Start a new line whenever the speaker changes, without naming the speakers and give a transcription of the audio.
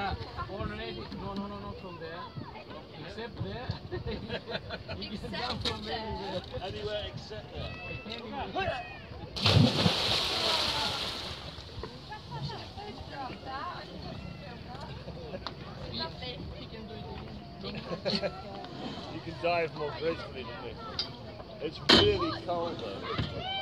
Already, no, no, no, not from there. Except there. you can
Except
jump from there.
there.
Anywhere except there.
Can't even-
You can do it.
You can dive more gracefully than this. It's really cold though.